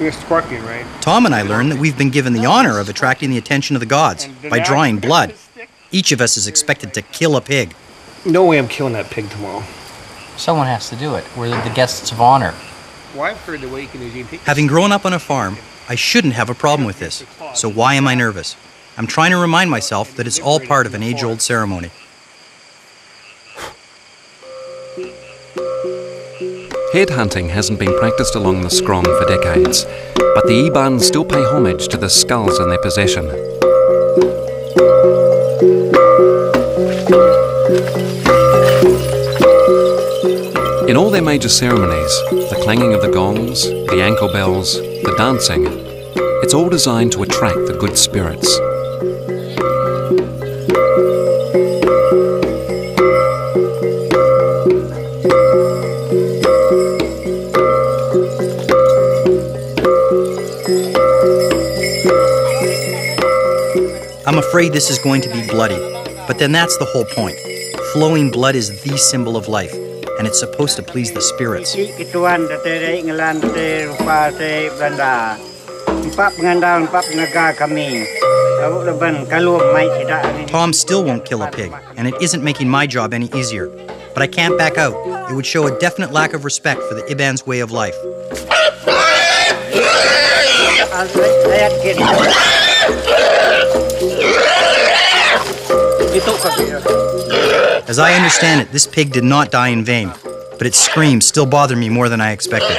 You're a scorpion, right? Tom and I learn that we've been given the honor of attracting the attention of the gods by drawing blood. Each of us is expected to kill a pig. No way I'm killing that pig tomorrow. Someone has to do it. We're the guests of honor. Well, I've heard the way you can do is you can take Having grown up on a farm, I shouldn't have a problem with this. So why am I nervous? I'm trying to remind myself that it's all part of an age old ceremony. Headhunting hasn't been practiced along the Skrang for decades, but the Iban still pay homage to the skulls in their possession. In all their major ceremonies, the clanging of the gongs, the ankle bells, the dancing, it's all designed to attract the good spirits. I'm afraid this is going to be bloody, but then that's the whole point. Flowing blood is the symbol of life, and it's supposed to please the spirits. Tom still won't kill a pig, and it isn't making my job any easier. But I can't back out. It would show a definite lack of respect for the Iban's way of life. As I understand it, this pig did not die in vain, but its screams still bother me more than I expected.